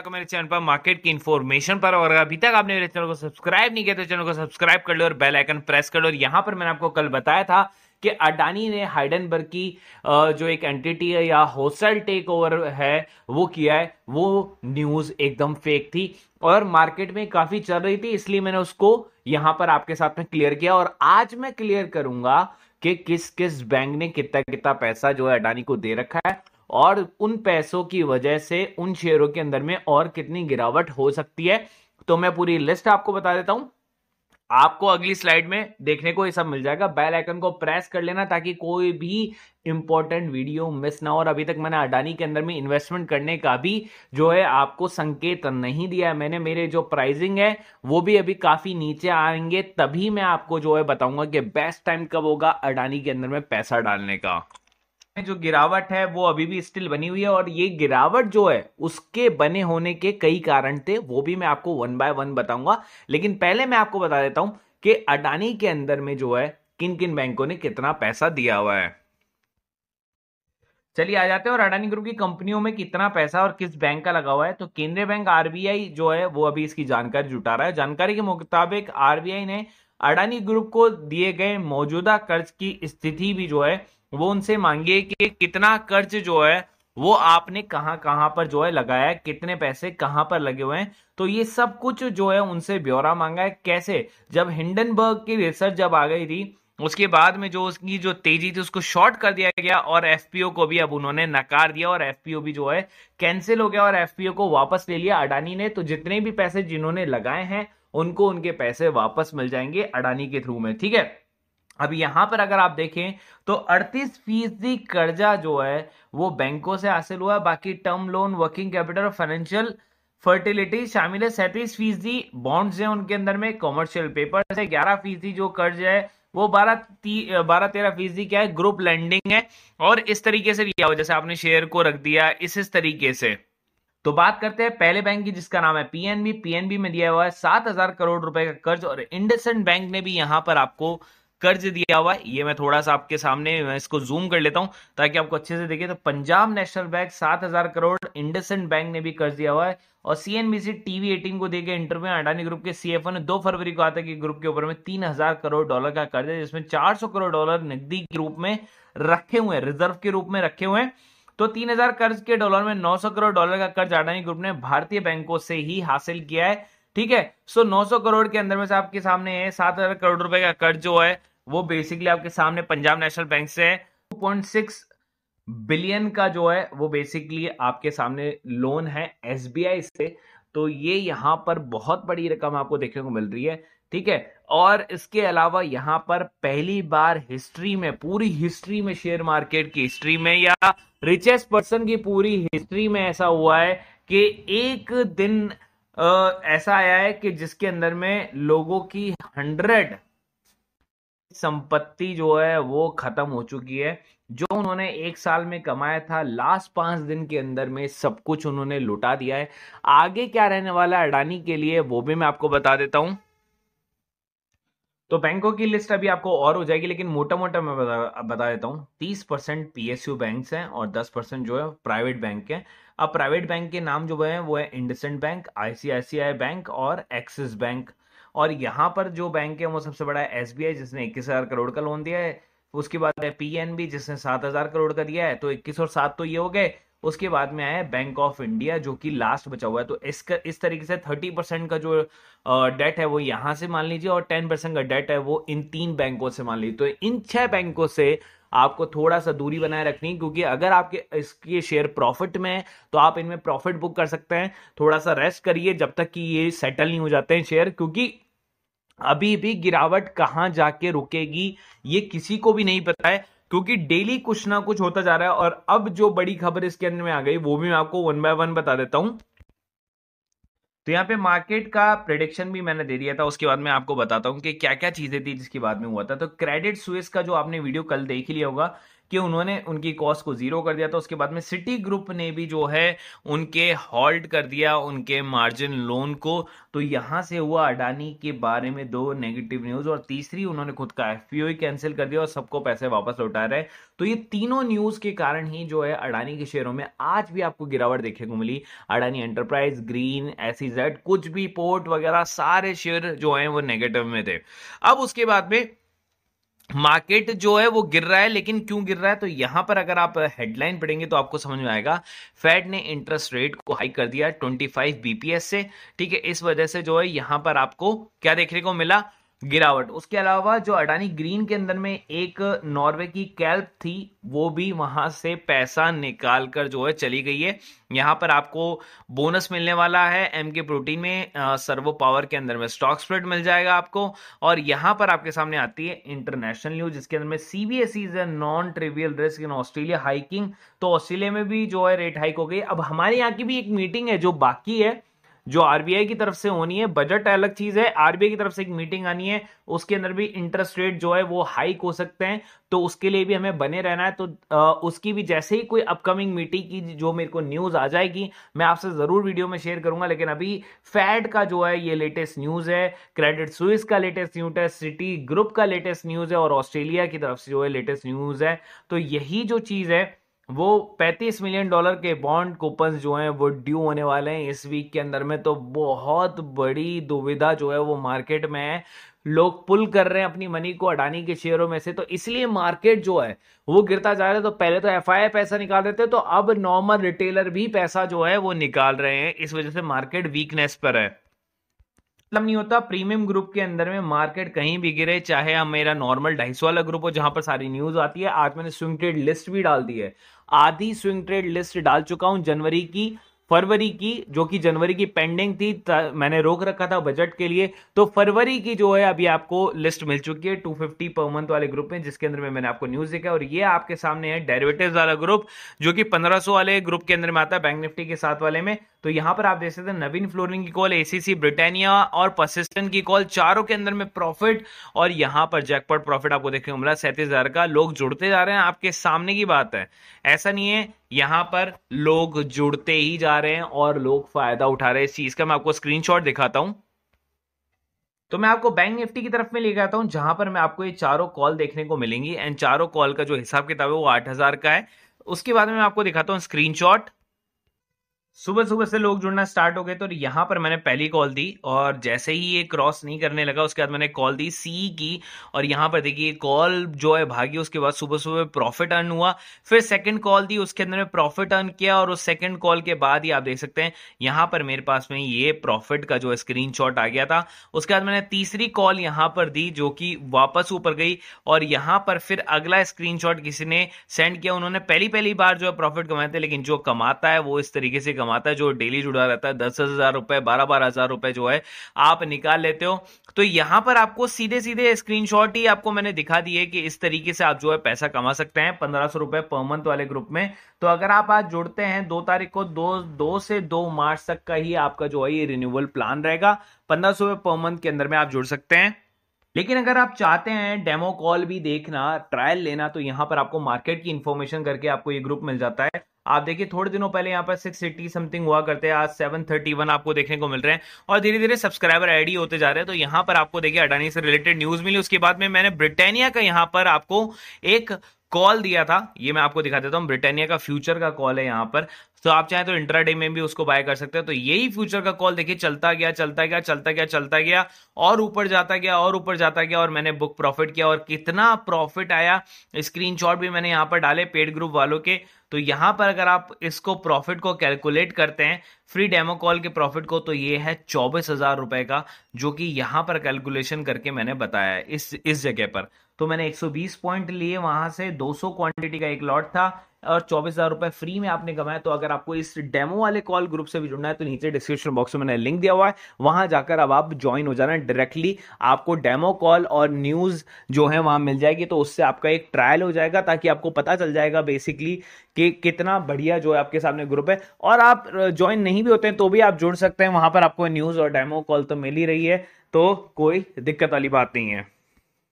आपको मेरे चैनल पर मार्केट की इन्फॉर्मेशन पर, और अभी तक आपने मेरे चैनल को सब्सक्राइब नहीं किया तो चैनल को सब्सक्राइब कर लो और बेल आइकन प्रेस कर लो। और यहाँ पर मैंने आपको कल बताया था कि अडानी ने हाइडनबर्ग की जो एक एंटिटी है या होस्टल टेक ओवर है, वो किया है। वो न्यूज़ एकदम फेक थी और मार्केट में काफ़ी चल रही थी, इसलिए मैंने उसको यहाँ पर आपके साथ में क्लियर किया। और आज मैं क्लियर करूँगा कि किस किस बैंक ने कितना कितना पैसा जो है अडानी को दे रखा है। और उन पैसों की वजह से उन शेयरों के अंदर में और कितनी गिरावट हो सकती है तो मैं पूरी लिस्ट आपको बता देता हूँ। आपको अगली स्लाइड में देखने को ये सब मिल जाएगा। बेल आइकन को प्रेस कर लेना ताकि कोई भी इंपॉर्टेंट वीडियो मिस ना हो और अभी तक मैंने अडानी के अंदर में इन्वेस्टमेंट करने का भी जो है आपको संकेत नहीं दिया है। मैंने मेरे जो प्राइसिंग है, वो भी अभी काफ़ी नीचे आएँगे, तभी मैं आपको जो है बताऊँगा कि बेस्ट टाइम कब होगा अडानी के अंदर में पैसा डालने का। जो गिरावट है, वो अभी भी स्टिल बनी हुई है और ये गिरावट जो है, उसके बने होने के कई कारण थे, वो भी मैं आपको वन बाय वन बताऊँगा। लेकिन पहले मैं आपको बता देता हूँ कि अडानी के अंदर में जो है किन किन बैंकों ने कितना पैसा दिया हुआ है। चलिए आ जाते हैं और अडानी ग्रुप की कंपनियों में कितना पैसा और किस बैंक का लगा हुआ है। तो केंद्रीय बैंक आरबीआई जो है, वो अभी इसकी जानकारी जुटा रहा है। जानकारी के मुताबिक आरबीआई ने अडानी ग्रुप को दिए गए मौजूदा कर्ज की स्थिति भी जो है, वो उनसे मांगिए कि कितना कर्ज जो है, वो आपने कहाँ कहाँ पर जो है लगाया कितने पैसे कहाँ पर लगे हुए हैं। तो ये सब कुछ जो है उनसे ब्यौरा मांगा है। कैसे? जब हिंडनबर्ग की रिसर्च जब आ गई थी, उसके बाद में जो उसकी जो तेज़ी थी, उसको शॉर्ट कर दिया गया और एफपीओ को भी अब उन्होंने नकार दिया और एफपीओ भी जो है कैंसिल हो गया और एफपीओ को वापस ले लिया अडानी ने। तो जितने भी पैसे जिन्होंने लगाए हैं उनको उनके पैसे वापस मिल जाएँगे अडानी के थ्रू में, ठीक है? अब यहाँ पर अगर आप देखें तो 38 फ़ीसदी कर्जा जो है, वो बैंकों से हासिल हुआ बाकी टर्म लोन वर्किंग कैपिटल और फाइनेंशियल फर्टिलिटी शामिल है। सैंतीस फ़ीसदी बॉन्ड्स है उनके अंदर में कॉमर्शियल पेपर है। ग्यारह फ़ीसदी जो कर्ज है, वो बारह बारह तेरह फ़ीसदी क्या है ग्रुप लैंडिंग है। और इस तरीके से दिया हो, जैसे आपने शेयर को रख दिया, इस इस तरीके से। तो बात करते हैं पहले बैंक की, जिसका नाम है पीएनबी पीएनबी में दिया हुआ है सात हज़ार करोड़ रुपए का कर्ज और इंडसेंड बैंक ने भी यहाँ पर आपको कर्ज दिया हुआ है। ये मैं थोड़ा सा आपके सामने, मैं इसको जूम कर लेता हूँ ताकि आपको अच्छे से देखिए। तो पंजाब नेशनल बैंक सात हज़ार करोड़ इंडसेंड बैंक ने भी कर्ज दिया हुआ है और सीएनबीसी टीवी एटीन को देखे इंटरव्यू अडानी ग्रुप के सीएफओ ने दो फरवरी को आता कि ग्रुप के ऊपर में तीन हज़ार करोड़ डॉलर का कर्ज है, जिसमें चार सौ करोड़ डॉलर नकदी के रूप में रखे हुए हैं, रिज़र्व के रूप में रखे हुए हैं। तो तीन हज़ार कर्ज के डॉलर में नौ सौ करोड़ डॉलर का कर्ज अडानी ग्रुप ने भारतीय बैंकों से ही हासिल किया है। ठीक है, सो 900 करोड़ के अंदर में से आपके सामने है, सात हज़ार करोड़ रुपए का कर्ज जो है, वो बेसिकली आपके सामने पंजाब नेशनल बैंक से है। टू बिलियन का जो है, वो बेसिकली आपके सामने लोन है एसबीआई से। तो ये यहाँ पर बहुत बड़ी रकम आपको देखने को मिल रही है। ठीक है? और इसके अलावा यहाँ पर पहली बार हिस्ट्री में पूरी हिस्ट्री में शेयर मार्केट की हिस्ट्री में या रिचेस्ट पर्सन की पूरी हिस्ट्री में ऐसा हुआ है कि एक दिन आ, ऐसा आया है कि जिसके अंदर में लोगों की हंड्रेड संपत्ति जो है वो खत्म हो चुकी है जो उन्होंने एक साल में कमाया था। लास्ट पाँच दिन के अंदर में सब कुछ उन्होंने लुटा दिया है। आगे क्या रहने वाला है अडानी के लिए वो भी मैं आपको बता देता हूँ। तो बैंकों की लिस्ट अभी आपको और हो जाएगी लेकिन मोटा मोटा मैं बता, बता देता हूँ तीस परसेंट पीएसयू बैंक हैं और दस परसेंट जो है प्राइवेट बैंक है। अब प्राइवेट बैंक के नाम जो है वो है इंडसेंड बैंक आईसीआईसीआई बैंक और एक्सिस बैंक और यहाँ पर जो बैंक है वो सबसे बड़ा है SBI जिसने इक्कीस हज़ार करोड़ का लोन दिया है। उसके बाद है पीएनबी जिसने सात हज़ार करोड़ का दिया है। तो इक्कीस और सात तो ये हो गए। उसके बाद में आया बैंक ऑफ़ इंडिया जो कि लास्ट बचा हुआ है। तो इसका, इस तरीके से थर्टी परसेंट का जो डेट है वो यहाँ से मान लीजिए और टेन परसेंट का डेट है वो इन तीन बैंकों से मान लीजिए। तो इन छह बैंकों से आपको थोड़ा सा दूरी बनाए रखनी क्योंकि अगर आपके, इसके शेयर प्रॉफिट में है तो आप इनमें प्रॉफिट बुक कर सकते हैं। थोड़ा सा रेस्ट करिए जब तक कि ये सेटल नहीं हो जाते हैं शेयर क्योंकि अभी भी गिरावट कहाँ जाके रुकेगी, ये किसी को भी नहीं पता है। क्योंकि डेली कुछ ना कुछ होता जा रहा है और अब जो बड़ी खबर इसके अंदर में आ गई, वो भी मैं आपको वन बाय वन बता देता हूँ। तो यहाँ पे मार्केट का प्रेडिक्शन भी मैंने दे दिया था, उसके बाद मैं आपको बताता हूँ कि क्या क्या चीज़ें थी जिसके बाद में हुआ था। तो क्रेडिट स्विस का जो आपने वीडियो कल देख ही लिया होगा कि उन्होंने उनकी कॉस्ट को ज़ीरो कर दिया था, उसके बाद में सिटी ग्रुप ने भी जो है उनके हॉल्ट कर दिया, उनके मार्जिन लोन को। तो यहाँ से हुआ अडानी के बारे में दो नेगेटिव न्यूज़ और तीसरी उन्होंने खुद का एफ़ कैंसिल कर दिया और सबको पैसे वापस लौटा रहे तो ये तीनों न्यूज़ के कारण ही जो है अडानी के शेयरों में आज भी आपको गिरावट देखने को मिली। अडानी एंटरप्राइज ग्रीन एस कुछ भी पोर्ट वगैरह सारे शेयर जो है वो नेगेटिव में थे। अब उसके बाद में मार्केट जो है वो गिर रहा है, लेकिन क्यों गिर रहा है? तो यहाँ पर अगर आप हेडलाइन पढ़ेंगे तो आपको समझ में आएगा। फेड ने इंटरेस्ट रेट को हाई कर दिया 25 बीपीएस से। ठीक है, इस वजह से जो है, यहाँ पर आपको क्या देखने को मिला? गिरावट। उसके अलावा जो अडानी ग्रीन के अंदर में एक नॉर्वे की कैल्प थी, वो भी वहाँ से पैसा निकाल कर जो है चली गई है। यहाँ पर आपको बोनस मिलने वाला है एम के प्रोटीन में सर्वो पावर के अंदर में। स्टॉक स्प्रेड मिल जाएगा आपको और यहाँ पर आपके सामने आती है इंटरनेशनल न्यूज़, जिसके अंदर में CBSE is a non trivial risk in Australia hiking तो ऑस्ट्रेलिया में भी जो है रेट हाइक हो गई। अब हमारे यहाँ की भी एक मीटिंग है जो बाकी है। जो आरबीआई की तरफ़ से होनी है बजट अलग चीज़ है आरबीआई की तरफ़ से एक मीटिंग आनी है उसके अंदर भी इंटरेस्ट रेट जो है वो हाइक हो सकते हैं तो उसके लिए भी हमें बने रहना है तो आ, उसकी भी जैसे ही कोई अपकमिंग मीटिंग की जो मेरे को न्यूज़ आ जाएगी मैं आपसे ज़रूर वीडियो में शेयर करूँगा लेकिन अभी फैड का जो है ये लेटेस्ट न्यूज़ है क्रेडिट स्विस का लेटेस्ट न्यूज़ है सिटी ग्रुप का लेटेस्ट न्यूज़ है और ऑस्ट्रेलिया की तरफ़ से जो है लेटेस्ट न्यूज़ है तो यही जो चीज़ है वो 35 मिलियन डॉलर के बॉन्ड कूपन जो हैं, वो ड्यू होने वाले हैं इस वीक के अंदर में। तो बहुत बड़ी दुविधा जो है, वो मार्केट में है। लोग पुल कर रहे हैं अपनी मनी को अडानी के शेयरों में से। तो इसलिए मार्केट जो है, वो गिरता जा रहा है। तो पहले तो एफ़ पैसा निकाल देते तो अब नॉर्मल रिटेलर भी पैसा जो है, वो निकाल रहे हैं। इस वजह से मार्केट वीकनेस पर है। मतलब नहीं होता प्रीमियम ग्रुप के अंदर में मार्केट कहीं भी गिरे, चाहे हम मेरा नॉर्मल ढाई सौ वाला ग्रुप हो, जहाँ पर सारी न्यूज़ आती है, आज मैंने स्विंग ट्रेड लिस्ट भी डाल दी है। आधी स्विंग ट्रेड लिस्ट डाल चुका हूँ जनवरी की फरवरी की, जो कि जनवरी की पेंडिंग थी मैंने रोक रखा था बजट के लिए। तो फरवरी की जो है, अभी आपको लिस्ट मिल चुकी है 250 पर मंथ वाले ग्रुप में, जिसके अंदर में मैंने आपको न्यूज़ देखा और ये आपके सामने है डेरिवेटिव्स वाला ग्रुप जो कि 1500 वाले ग्रुप के अंदर में आता है बैंक निफ्टी के साथ वाले में। तो यहाँ पर आप देख सकते हैं, नवीन फ्लोरिंग की कॉल एसीसी ब्रिटानिया और परसिस्टेंट की कॉल चारों के अंदर में प्रॉफिट और यहाँ पर जैकपॉट प्रॉफिट आपको देखने को मिला, सैंतीस का। लोग जुड़ते जा रहे हैं, आपके सामने की बात है। ऐसा नहीं है यहाँ पर लोग जुड़ते ही जा रहे हैं और लोग फ़ायदा उठा रहे हैं इस चीज़ का। मैं आपको स्क्रीनशॉट दिखाता हूँ। तो मैं आपको बैंक निफ्टी की तरफ़ में लेकर आता हूँ, जहाँ पर मैं आपको ये चारों कॉल देखने को मिलेंगी। एंड चारों कॉल का जो हिसाब किताब है वो आठ हज़ार का है। उसके बाद में मैं आपको दिखाता हूँ स्क्रीनशॉट सुबह सुबह से लोग जुड़ना स्टार्ट हो गए तो यहाँ पर मैंने पहली कॉल दी और जैसे ही ये क्रॉस नहीं करने लगा, उसके बाद मैंने कॉल दी सी की और यहाँ पर देखिए कॉल जो है भागी, उसके बाद सुबह सुबह प्रॉफिट अर्न हुआ, फिर सेकंड कॉल दी, उसके अंदर में प्रॉफिट अर्न किया और उस सेकंड कॉल के बाद ही आप देख सकते हैं, यहाँ पर मेरे पास में ये प्रॉफिट का जो स्क्रीन आ गया था, उसके बाद मैंने तीसरी कॉल यहाँ पर दी जो कि वापस ऊपर गई और यहाँ पर फिर अगला स्क्रीन किसी ने सेंड किया, उन्होंने पहली पहली बार जो है प्रॉफिट कमाए थे, लेकिन जो कमाता है वो इस तरीके से कमाता है, जो डेली जुड़ा रहता है, दस हज़ार रुपए, बारह बारह हज़ार रुपए जो है, आप निकाल लेते हो। तो यहाँ पर आपको सीधे सीधे स्क्रीनशॉट ही आपको मैंने दिखा दिए कि इस तरीके से आप जो है पैसा कमा सकते हैं, पंद्रह सौ रुपए पर मंथ वाले ग्रुप में। तो अगर आप आज जुड़ते हैं, दो तारीख को दो दो से दो मार्च तक का ही आपका जो है ये रिन्यूअल प्लान रहेगा। पंद्रह सौ रुपए पर मंथ के अंदर में आप जुड़ सकते हैं। लेकिन अगर आप चाहते हैं डेमो कॉल भी देखना ट्रायल लेना तो यहाँ पर आपको मार्केट की इंफॉर्मेशन करके आपको ये ग्रुप मिल जाता है। आप देखिए, थोड़े दिनों पहले यहाँ पर सिक्स एट्टी समथिंग हुआ करते हैं। आज सेवन थर्टी वन आपको देखने को मिल रहे हैं। और धीरे धीरे सब्सक्राइबर आईडी होते जा रहे हैं। तो यहाँ पर आपको देखिए, अडानी से रिलेटेड न्यूज़ मिली। उसके बाद में मैंने ब्रिटानिया का यहाँ पर आपको एक कॉल दिया था। ये मैं आपको दिखा देता हूँ। ब्रिटानिया का फ्यूचर का कॉल है यहाँ पर। तो आप चाहें तो इंट्राडे में भी उसको बाय कर सकते हैं। तो यही फ्यूचर का कॉल देखिए, चलता गया चलता गया चलता गया चलता गया, और ऊपर जाता गया, और ऊपर जाता गया, और मैंने बुक प्रॉफिट किया, और कितना प्रॉफिट आया स्क्रीनशॉट भी मैंने यहाँ पर डाले पेड ग्रुप वालों के। तो यहाँ पर अगर आप इसको प्रॉफिट को कैलकुलेट करते हैं फ्री डेमो कॉल के प्रॉफिट को तो ये है चौबीस हज़ार रुपए का, जो कि यहाँ पर कैलकुलेशन करके मैंने बताया है, इस इस जगह पर। तो मैंने 120 पॉइंट लिए, वहाँ से 200 क्वांटिटी का एक लॉट था और चौबीस हज़ार रुपए फ्री में आपने कमाया तो अगर आपको इस डेमो वाले कॉल ग्रुप से भी जुड़ना है तो नीचे डिस्क्रिप्शन बॉक्स में मैंने लिंक दिया हुआ है, वहाँ जाकर अब आप ज्वाइन हो जाना डायरेक्टली आपको डेमो कॉल और न्यूज़ जो है वहाँ मिल जाएगी तो उससे आपका एक ट्रायल हो जाएगा, ताकि आपको पता चल जाएगा बेसिकली कि कितना बढ़िया जो है आपके सामने ग्रुप है। और आप ज्वाइन नहीं भी होते हैं तो भी आप जुड़ सकते हैं, वहाँ पर आपको न्यूज़ और डेमो कॉल तो मिल ही रही है तो कोई दिक्कत वाली बात नहीं है।